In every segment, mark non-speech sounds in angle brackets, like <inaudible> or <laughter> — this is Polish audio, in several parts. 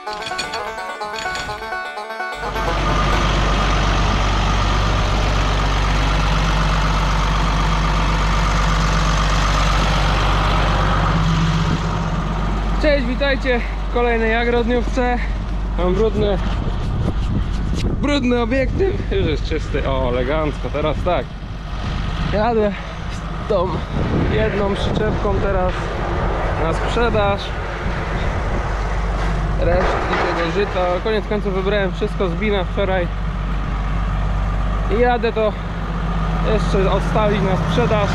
Cześć, witajcie w kolejnej agrodniówce. Mam brudny, brudny obiektyw. Już jest czysty, o elegancko. Teraz tak. Jadę z tą jedną przyczepką teraz na sprzedaż. Resztki tego żyta. Koniec końców wybrałem wszystko z Bina wczoraj. I jadę to jeszcze odstawić na sprzedaż.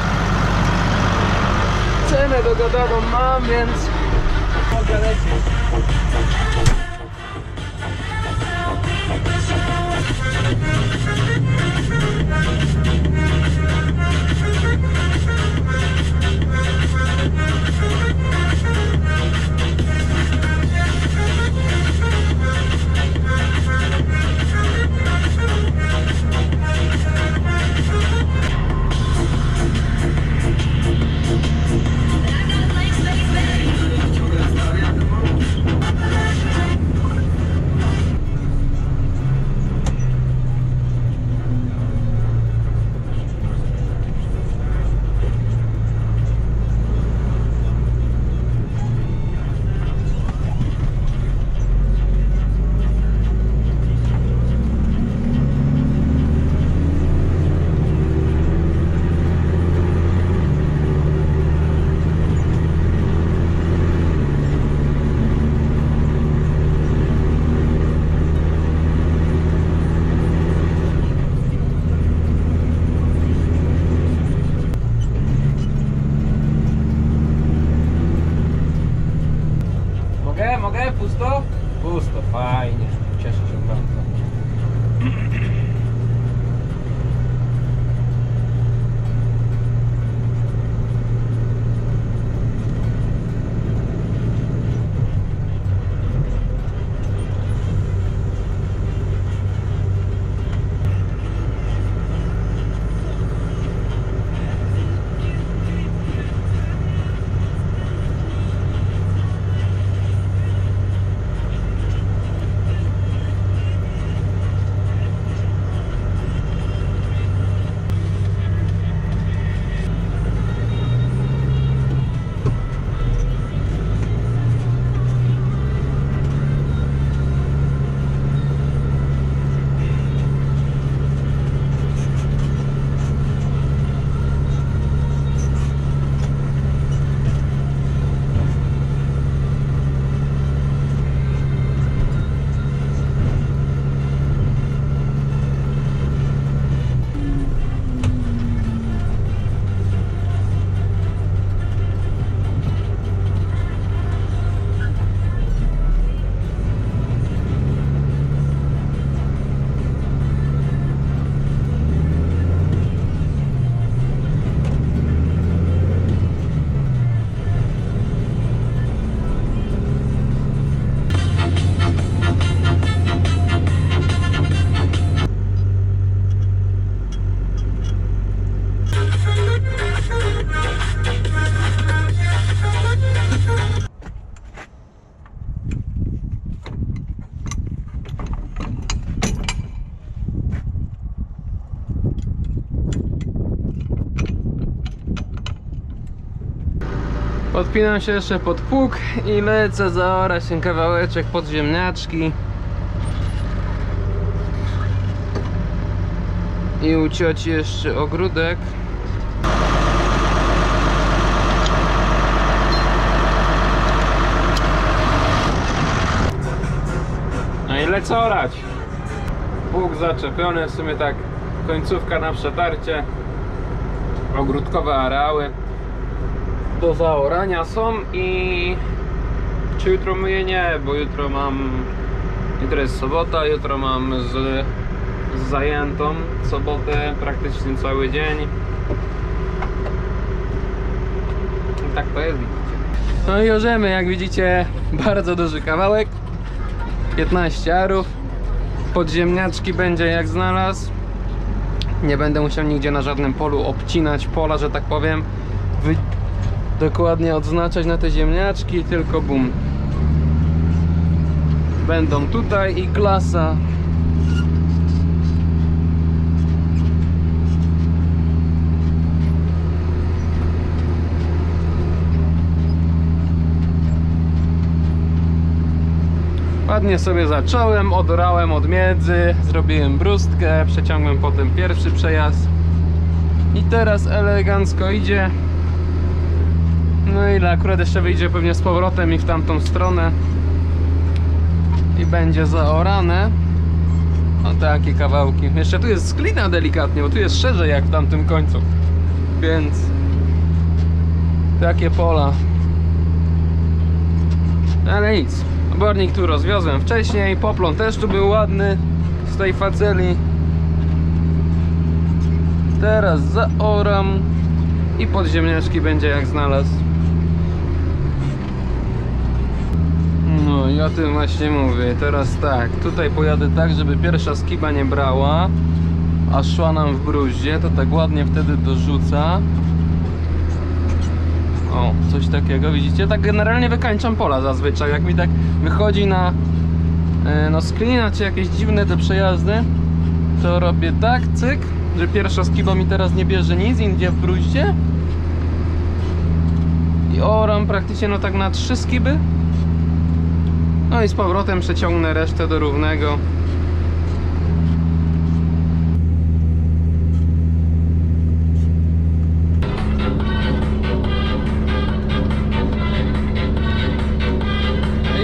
Cenę dogadaną mam, więc mogę lecieć. Mogę, mogę? Pusto? Pusto, fajnie. Cieszę się bardzo. Podpinam się jeszcze pod pług i lecę zaorać ten kawałeczek pod ziemniaczki. I uciąć jeszcze ogródek. No i lecę orać. Pług zaczepiony, w sumie tak końcówka na przetarcie. Ogródkowe areały do zaorania są i czy jutro myję? Nie, bo jutro mam jutro jest sobota, jutro mam z, z zajętą sobotę praktycznie cały dzień. I tak to jest no i orzemy jak widzicie <laughs> bardzo duży kawałek. 15 arów. Pod ziemniaczki będzie jak znalazł. Nie będę musiał nigdzie na żadnym polu obcinać pola, że tak powiem dokładnie odznaczać na te ziemniaczki, tylko bum. będą tutaj i klasa. Ładnie sobie zacząłem, odorałem od miedzy, zrobiłem brustkę, przeciągłem potem pierwszy przejazd i teraz elegancko idzie. No i akurat jeszcze wyjdzie pewnie z powrotem i w tamtą stronę i będzie zaorane. No takie kawałki. Jeszcze tu jest sklina delikatnie, bo tu jest szerzej jak w tamtym końcu. Więc takie pola. Ale nic. Obornik tu rozwiozłem wcześniej. Poplon też tu był ładny z tej faceli. Teraz zaoram i podziemniaczki będzie jak znalazł. No i o tym właśnie mówię. Teraz tak, tutaj pojadę tak, żeby pierwsza skiba nie brała, a szła nam w bruździe, to tak ładnie wtedy dorzuca. O, coś takiego, widzicie? Tak generalnie wykańczam pola zazwyczaj. Jak mi tak wychodzi na no screena czy jakieś dziwne te przejazdy, to robię tak, cyk, że pierwsza skiba mi teraz nie bierze nic, idzie w bruździe. I oram praktycznie no tak na trzy skiby. No i z powrotem przeciągnę resztę do równego.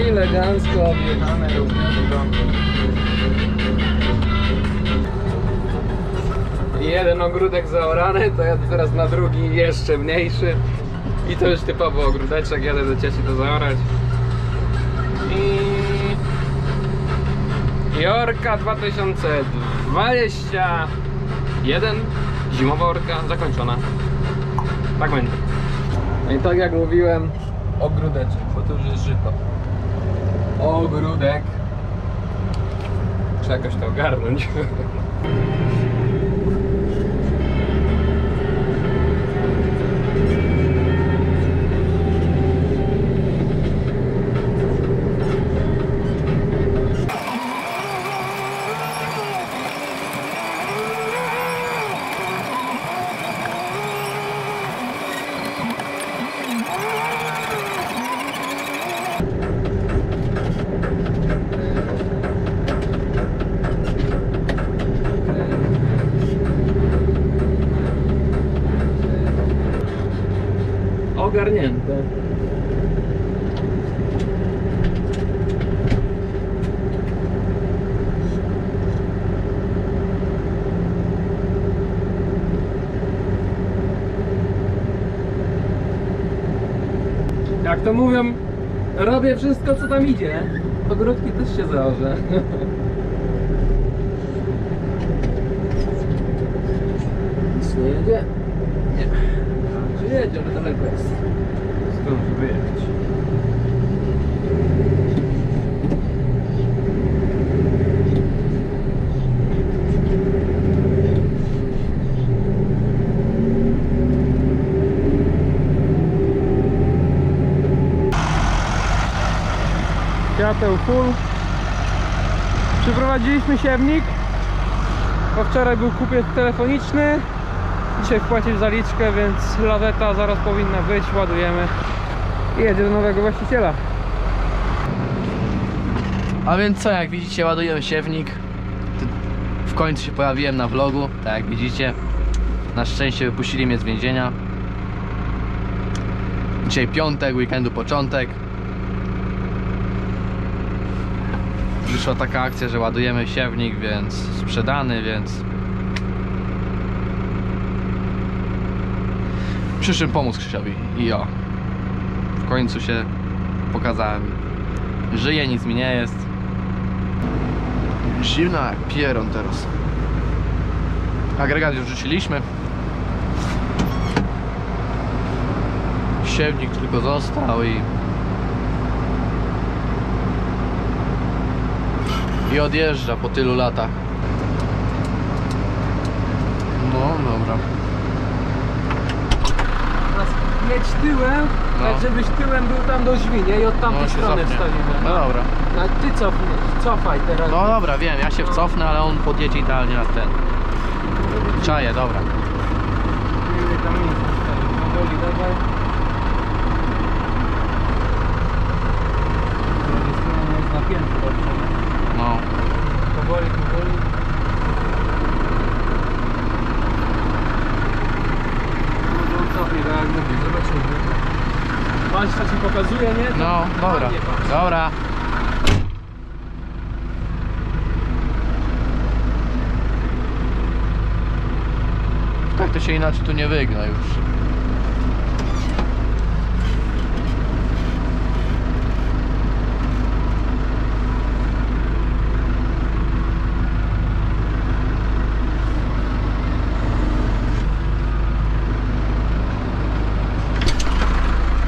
Elegancko objechane równiutko. Jeden ogródek zaorany, to jadę teraz na drugi jeszcze mniejszy. I to już typowo ogródeczek, jadę do cieci to zaorać. I Jorka 2021 Zimowa orka zakończona. Tak będzie. No i tak jak mówiłem Ogródeczek, bo to już jest żyto. Ogródek. Trzeba jakoś to ogarnąć <laughs> Ogarnięte Jak to mówią, robię wszystko co tam idzie. Ogródki też się zaorze. <laughs> Nic nie jedzie? Nie. A, Czy jedzie, ale daleko jest. Skąd wyjechać? Świateł full. Przyprowadziliśmy siewnik. Bo wczoraj był kupiec telefoniczny. Dzisiaj wpłacił zaliczkę, więc laweta zaraz powinna być. Ładujemy. I jedzie do nowego właściciela. A więc co, jak widzicie, ładujemy siewnik. W końcu się pojawiłem na vlogu, tak jak widzicie. Na szczęście wypuścili mnie z więzienia. Dzisiaj piątek, weekendu początek. Wyszła taka akcja, że ładujemy siewnik, więc sprzedany, więc przyszłym pomóc Krzysiowi i o. W końcu się pokazałem. Żyję, nic mi nie jest. Zimna jak pieron teraz. Agregat już rzuciliśmy. Siewnik tylko został i... I odjeżdża po tylu latach. No dobra. jedź tyłem, No. tak żebyś tyłem był tam do drzwi, nie? I od tamtej No strony wstawimy. No dobra. No, ty cofnij, cofaj teraz. No dobra, wiem, ja się wcofnę, ale on podjedzie idealnie na ten. Czaję, dobra. Tam stoi. Powoli dawaj. Napięty dobrze? No. Powoli, powoli. Może on cofnie, tak jak mówię, zobaczymy. Patrz, co ci pokazuje, nie? To No, dobra. patrz. Dobra. Tak to się inaczej tu nie wygna już.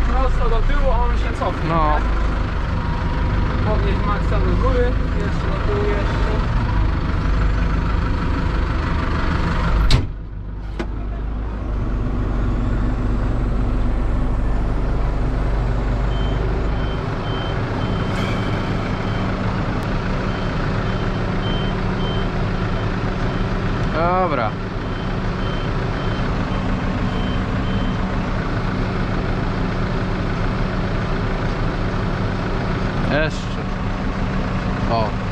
Prosto do tyłu, a on się cofnie. No. nie? Podnieść maksa do góry, jeszcze do tyłu jeszcze. Dobra. Jeszcze. O.